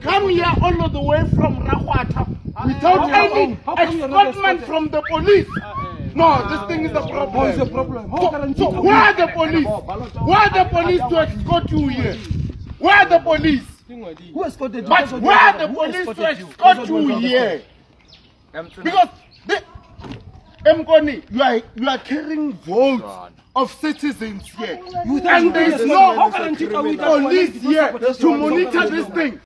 come here all the way from Rakwata without any escortment from the police. Ah, eh, eh. No, this thing is a problem. What is the problem? So, So where are the police? Where are the police to escort you here? Where are the police? Who escorted you? But where are the police to escort you here? Because the Mkoni, you are you are carrying votes of citizens here, and there is no police here to monitor this thing.